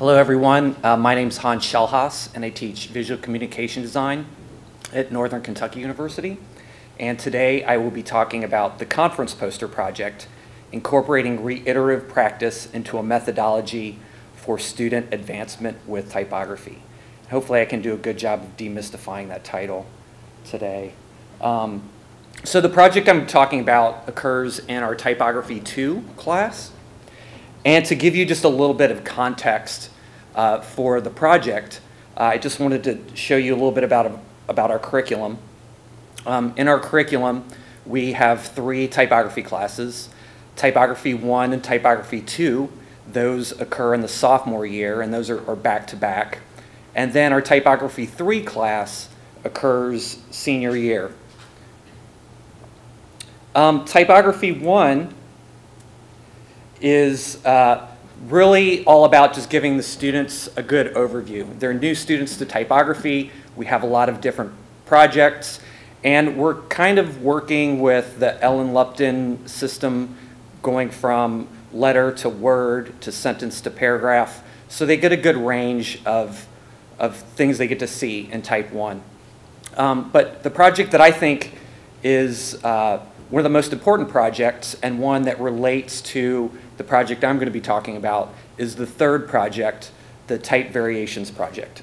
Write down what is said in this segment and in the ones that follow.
Hello, everyone. Uh, my name is Hans Schellhas, and I teach visual communication design at Northern Kentucky University. And today I will be talking about the conference poster project, incorporating reiterative practice into a methodology for student advancement with typography. Hopefully I can do a good job of demystifying that title today. Um, so the project I'm talking about occurs in our Typography 2 class. And to give you just a little bit of context uh, for the project, uh, I just wanted to show you a little bit about, about our curriculum. Um, in our curriculum, we have three typography classes, Typography 1 and Typography 2. Those occur in the sophomore year, and those are, are back to back. And then our Typography 3 class occurs senior year. Um, typography 1 is uh, really all about just giving the students a good overview. They're new students to typography. We have a lot of different projects. And we're kind of working with the Ellen Lupton system going from letter to word to sentence to paragraph. So they get a good range of, of things they get to see in type 1. Um, but the project that I think is uh, one of the most important projects and one that relates to the project I'm going to be talking about is the third project, the Type Variations Project.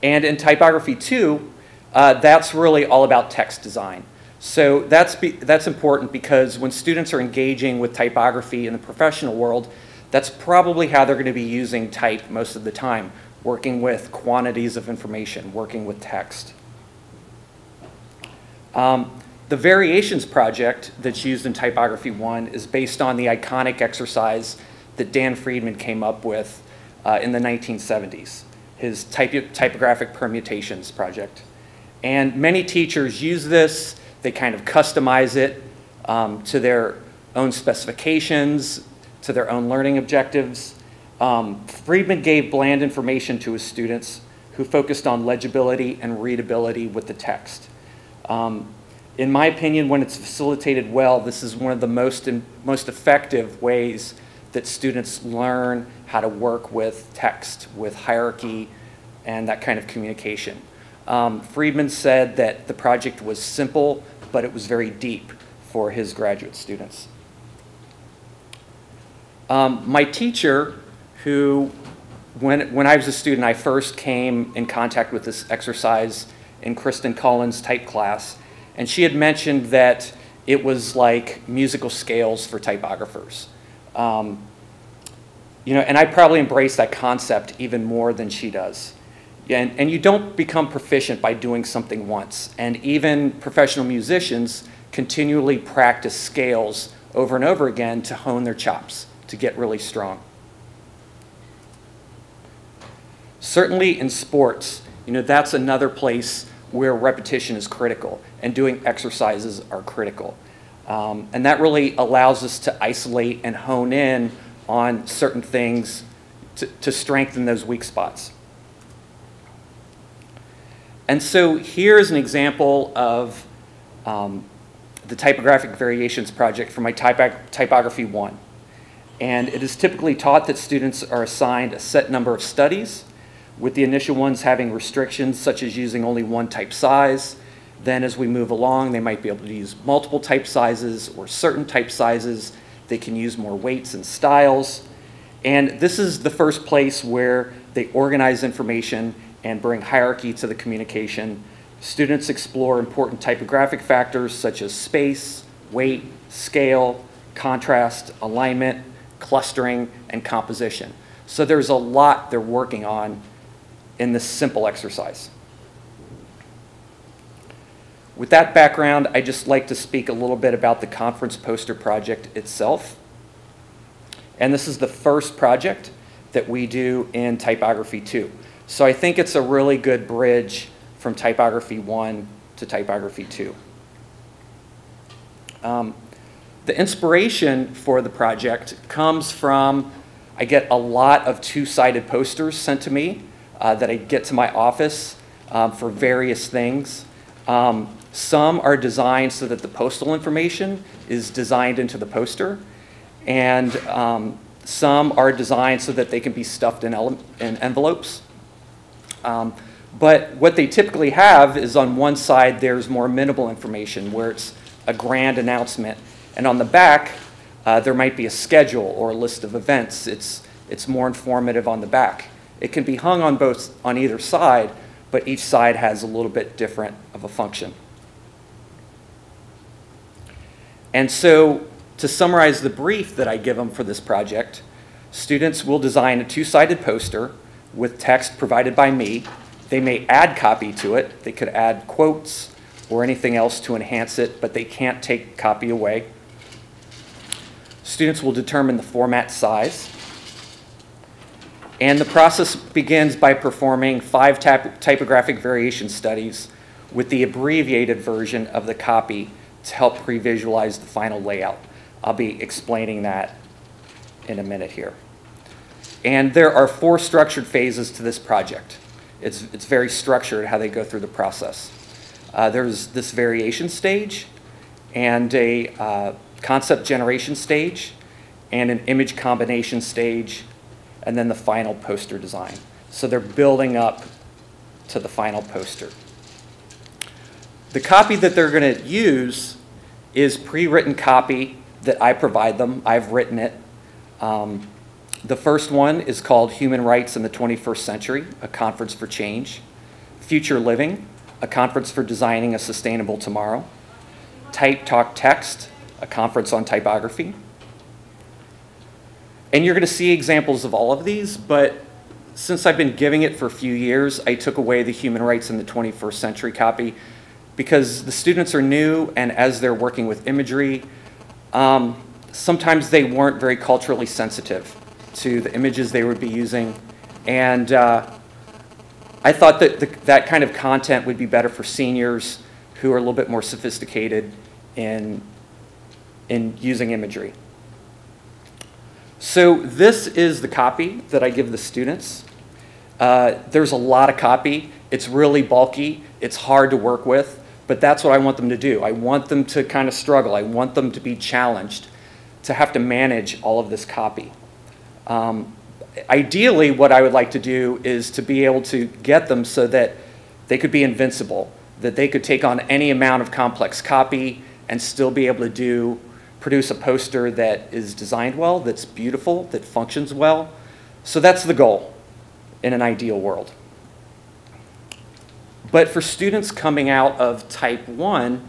And in Typography 2, uh, that's really all about text design. So that's, that's important because when students are engaging with typography in the professional world, that's probably how they're going to be using type most of the time, working with quantities of information, working with text. Um, the Variations project that's used in Typography 1 is based on the iconic exercise that Dan Friedman came up with uh, in the 1970s, his typ typographic permutations project. And many teachers use this, they kind of customize it um, to their own specifications, to their own learning objectives. Um, Friedman gave bland information to his students who focused on legibility and readability with the text. Um, in my opinion, when it's facilitated well, this is one of the most, most effective ways that students learn how to work with text, with hierarchy, and that kind of communication. Um, Friedman said that the project was simple, but it was very deep for his graduate students. Um, my teacher, who, when, when I was a student, I first came in contact with this exercise in Kristen Collins' type class, and she had mentioned that it was like musical scales for typographers. Um, you know, and I probably embrace that concept even more than she does. And, and you don't become proficient by doing something once. And even professional musicians continually practice scales over and over again to hone their chops, to get really strong. Certainly in sports, you know, that's another place where repetition is critical and doing exercises are critical. Um, and that really allows us to isolate and hone in on certain things to, to strengthen those weak spots. And so here's an example of um, the typographic variations project for my typography one. And it is typically taught that students are assigned a set number of studies with the initial ones having restrictions such as using only one type size. Then as we move along, they might be able to use multiple type sizes or certain type sizes. They can use more weights and styles. And this is the first place where they organize information and bring hierarchy to the communication. Students explore important typographic factors such as space, weight, scale, contrast, alignment, clustering, and composition. So there's a lot they're working on in this simple exercise. With that background, I'd just like to speak a little bit about the conference poster project itself. And this is the first project that we do in Typography 2. So I think it's a really good bridge from Typography 1 to Typography 2. Um, the inspiration for the project comes from, I get a lot of two-sided posters sent to me uh, that I get to my office um, for various things. Um, Some are designed so that the postal information is designed into the poster, and um, some are designed so that they can be stuffed in, in envelopes. Um, but what they typically have is on one side, there's more minimal information where it's a grand announcement. And on the back, uh, there might be a schedule or a list of events. It's, it's more informative on the back. It can be hung on both, on either side, but each side has a little bit different of a function. And so to summarize the brief that I give them for this project, students will design a two-sided poster with text provided by me. They may add copy to it. They could add quotes or anything else to enhance it, but they can't take copy away. Students will determine the format size. And the process begins by performing five typ typographic variation studies with the abbreviated version of the copy to help pre-visualize the final layout. I'll be explaining that in a minute here. And there are four structured phases to this project. It's, it's very structured how they go through the process. Uh, there's this variation stage and a uh, concept generation stage and an image combination stage and then the final poster design. So they're building up to the final poster. The copy that they're going to use is pre-written copy that I provide them. I've written it. Um, the first one is called Human Rights in the 21st Century, a conference for change. Future Living, a conference for designing a sustainable tomorrow. Type Talk Text, a conference on typography. And you're going to see examples of all of these, but since I've been giving it for a few years, I took away the Human Rights in the 21st Century copy because the students are new and as they're working with imagery, um, sometimes they weren't very culturally sensitive to the images they would be using. And uh, I thought that the, that kind of content would be better for seniors who are a little bit more sophisticated in, in using imagery. So this is the copy that I give the students. Uh, there's a lot of copy. It's really bulky. It's hard to work with. But that's what I want them to do. I want them to kind of struggle. I want them to be challenged, to have to manage all of this copy. Um, ideally, what I would like to do is to be able to get them so that they could be invincible, that they could take on any amount of complex copy and still be able to do produce a poster that is designed well, that's beautiful, that functions well. So that's the goal in an ideal world. But for students coming out of type 1,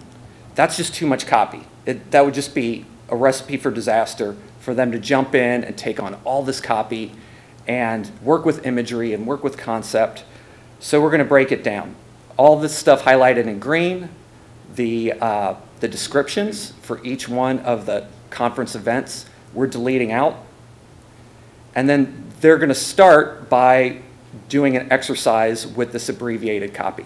that's just too much copy. It, that would just be a recipe for disaster for them to jump in and take on all this copy and work with imagery and work with concept. So we're going to break it down. All this stuff highlighted in green, the, uh, the descriptions for each one of the conference events, we're deleting out. And then they're going to start by doing an exercise with this abbreviated copy.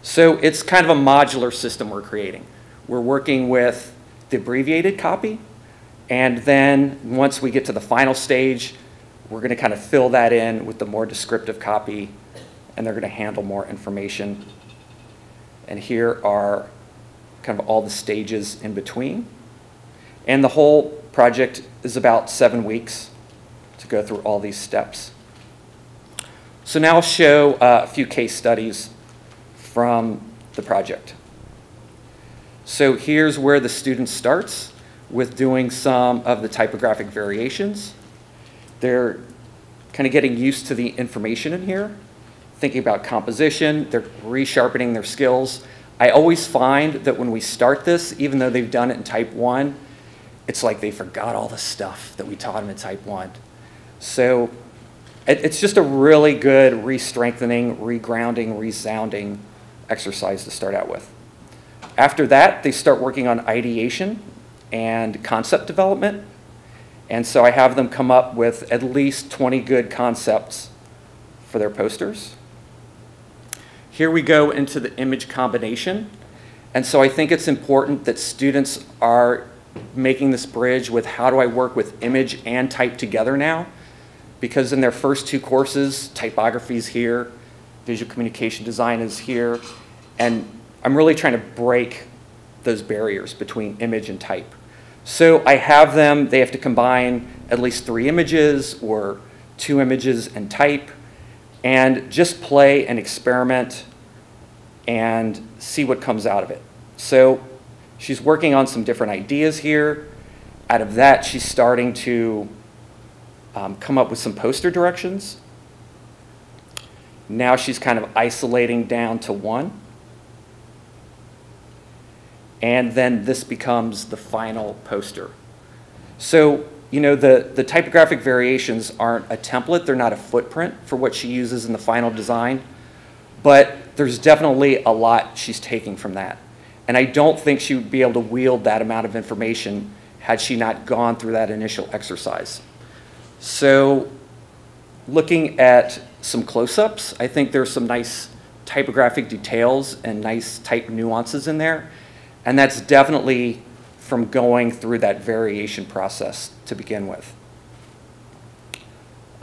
So it's kind of a modular system we're creating. We're working with the abbreviated copy, and then once we get to the final stage, we're going to kind of fill that in with the more descriptive copy, and they're going to handle more information. And here are kind of all the stages in between. And the whole project is about seven weeks to go through all these steps. So now I'll show uh, a few case studies from the project. So here's where the student starts with doing some of the typographic variations. They're kind of getting used to the information in here, thinking about composition, they're resharpening their skills. I always find that when we start this, even though they've done it in type 1, it's like they forgot all the stuff that we taught them in type 1. So it, it's just a really good re-strengthening, re-grounding, resounding exercise to start out with. After that, they start working on ideation and concept development. And so I have them come up with at least 20 good concepts for their posters. Here we go into the image combination. And so I think it's important that students are making this bridge with how do I work with image and type together now because in their first two courses, typography is here, visual communication design is here. And I'm really trying to break those barriers between image and type. So I have them, they have to combine at least three images or two images and type and just play and experiment and see what comes out of it. So she's working on some different ideas here. Out of that, she's starting to um, come up with some poster directions. Now she's kind of isolating down to one. And then this becomes the final poster. So, you know, the, the typographic variations aren't a template. They're not a footprint for what she uses in the final design. But there's definitely a lot she's taking from that. And I don't think she would be able to wield that amount of information had she not gone through that initial exercise. So looking at some close-ups, I think there's some nice typographic details and nice type nuances in there. And that's definitely from going through that variation process to begin with.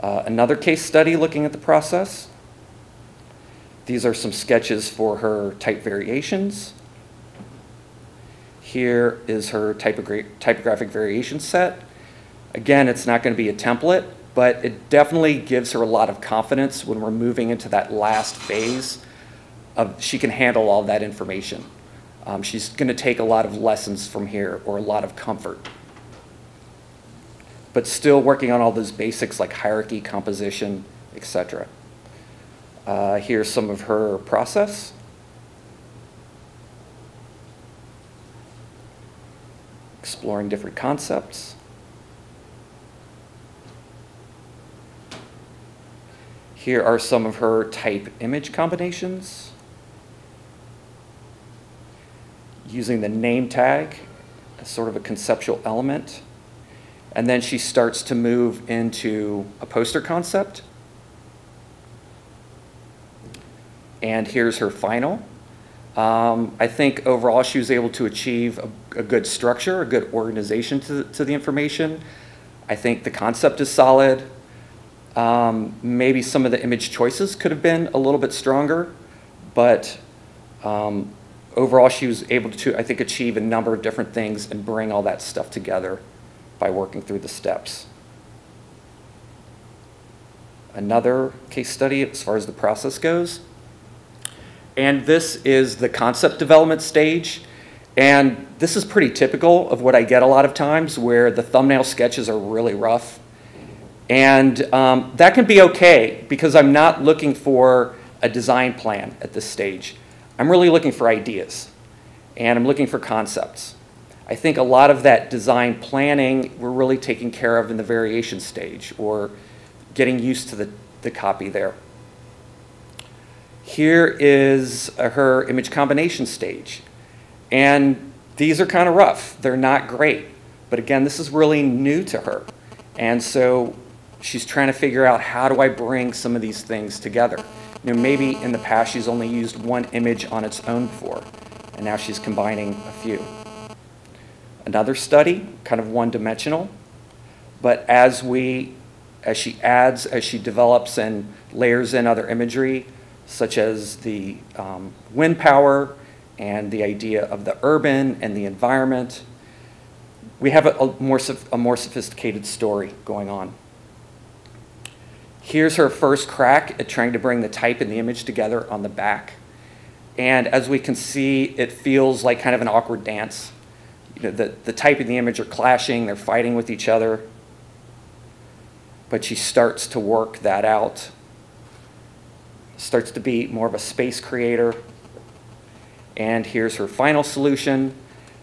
Uh, another case study looking at the process. These are some sketches for her type variations. Here is her typogra typographic variation set. Again, it's not going to be a template, but it definitely gives her a lot of confidence when we're moving into that last phase of she can handle all that information. Um, she's going to take a lot of lessons from here or a lot of comfort. But still working on all those basics like hierarchy, composition, etc. Uh, here's some of her process. Exploring different concepts. Here are some of her type image combinations. Using the name tag as sort of a conceptual element. And then she starts to move into a poster concept. And here's her final. Um, I think overall she was able to achieve a, a good structure, a good organization to, to the information. I think the concept is solid. Um, maybe some of the image choices could have been a little bit stronger, but um, overall she was able to, I think, achieve a number of different things and bring all that stuff together by working through the steps. Another case study as far as the process goes. And this is the concept development stage. And this is pretty typical of what I get a lot of times where the thumbnail sketches are really rough and um, that can be okay because I'm not looking for a design plan at this stage. I'm really looking for ideas and I'm looking for concepts. I think a lot of that design planning we're really taking care of in the variation stage or getting used to the, the copy there. Here is her image combination stage. And these are kind of rough. They're not great. But again, this is really new to her. And so she's trying to figure out how do I bring some of these things together. You know, maybe in the past she's only used one image on its own before, and now she's combining a few. Another study, kind of one-dimensional, but as we, as she adds, as she develops and layers in other imagery, such as the um, wind power and the idea of the urban and the environment, we have a, a more, a more sophisticated story going on. Here's her first crack at trying to bring the type and the image together on the back. And as we can see, it feels like kind of an awkward dance. You know, the, the type and the image are clashing, they're fighting with each other. But she starts to work that out. Starts to be more of a space creator. And here's her final solution.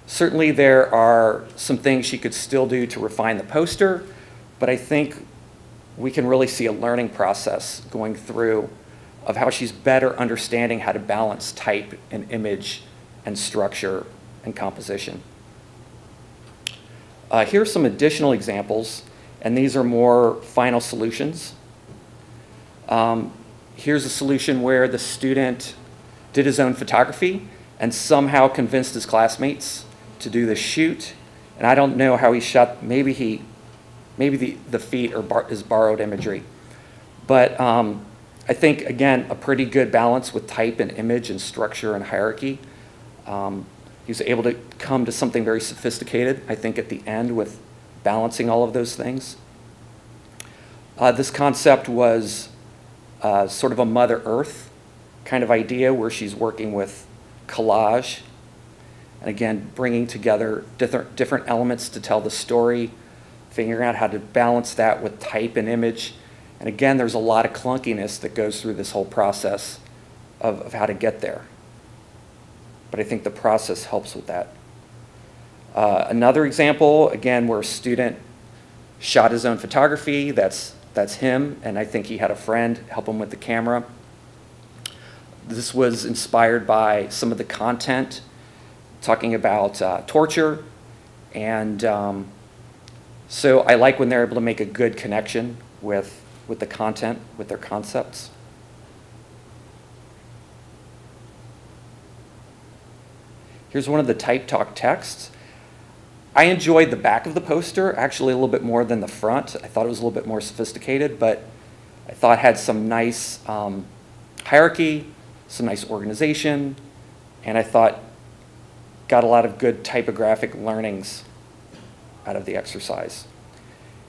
Certainly there are some things she could still do to refine the poster, but I think we can really see a learning process going through of how she's better understanding how to balance type and image and structure and composition. Uh, here are some additional examples, and these are more final solutions. Um, here's a solution where the student did his own photography and somehow convinced his classmates to do the shoot. And I don't know how he shot, maybe he Maybe the, the feet are is borrowed imagery. But um, I think, again, a pretty good balance with type and image and structure and hierarchy. Um, he was able to come to something very sophisticated, I think, at the end with balancing all of those things. Uh, this concept was uh, sort of a Mother Earth kind of idea where she's working with collage and again, bringing together different, different elements to tell the story, figuring out how to balance that with type and image. And again, there's a lot of clunkiness that goes through this whole process of, of how to get there. But I think the process helps with that. Uh, another example, again, where a student shot his own photography, that's, that's him, and I think he had a friend help him with the camera. This was inspired by some of the content talking about uh, torture. And um, so I like when they're able to make a good connection with, with the content, with their concepts. Here's one of the type talk texts. I enjoyed the back of the poster actually a little bit more than the front. I thought it was a little bit more sophisticated, but I thought had some nice um, hierarchy, some nice organization, and I thought got a lot of good typographic learnings out of the exercise.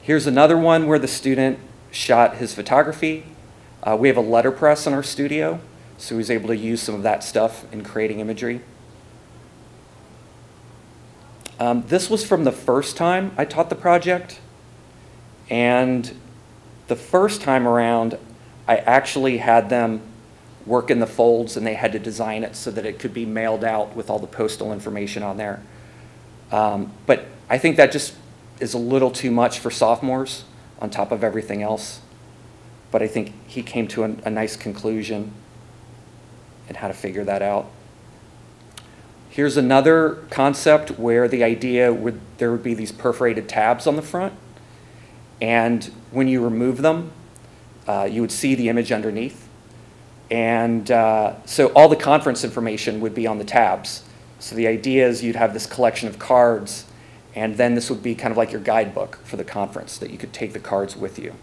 Here's another one where the student shot his photography. Uh, we have a letterpress in our studio, so he was able to use some of that stuff in creating imagery. Um, this was from the first time I taught the project, and the first time around, I actually had them work in the folds and they had to design it so that it could be mailed out with all the postal information on there. Um, but I think that just is a little too much for sophomores on top of everything else. But I think he came to a, a nice conclusion and how to figure that out. Here's another concept where the idea would there would be these perforated tabs on the front, and when you remove them, uh, you would see the image underneath. And uh, so all the conference information would be on the tabs. So the idea is you'd have this collection of cards, and then this would be kind of like your guidebook for the conference, that you could take the cards with you.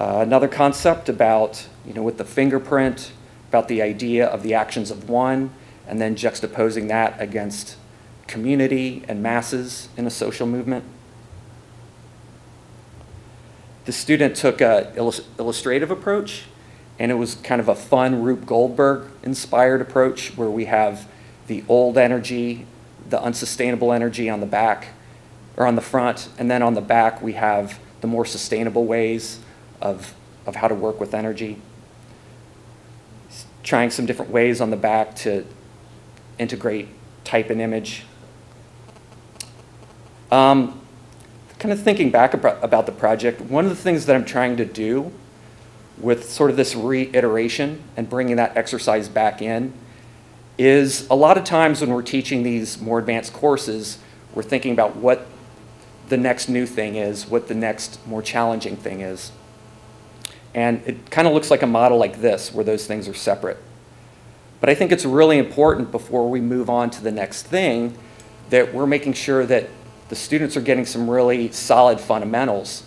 Uh, another concept about, you know, with the fingerprint, about the idea of the actions of one, and then juxtaposing that against community and masses in a social movement. The student took an illustrative approach, and it was kind of a fun Rube Goldberg inspired approach where we have the old energy, the unsustainable energy on the back, or on the front, and then on the back we have the more sustainable ways of, of how to work with energy. Trying some different ways on the back to integrate type and image. Um, kind of thinking back about the project, one of the things that I'm trying to do with sort of this reiteration and bringing that exercise back in is a lot of times when we're teaching these more advanced courses, we're thinking about what the next new thing is, what the next more challenging thing is. And it kind of looks like a model like this, where those things are separate. But I think it's really important before we move on to the next thing that we're making sure that the students are getting some really solid fundamentals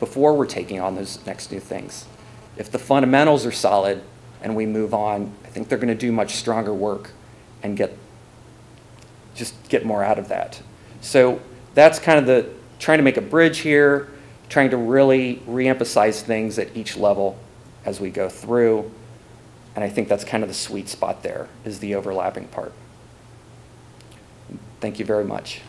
before we're taking on those next new things. If the fundamentals are solid and we move on, I think they're going to do much stronger work and get just get more out of that. So that's kind of the trying to make a bridge here, trying to really reemphasize things at each level as we go through. And I think that's kind of the sweet spot there is the overlapping part. Thank you very much.